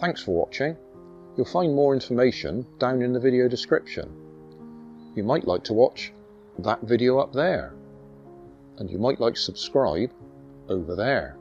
Thanks for watching. You'll find more information down in the video description. You might like to watch that video up there. And you might like to subscribe over there.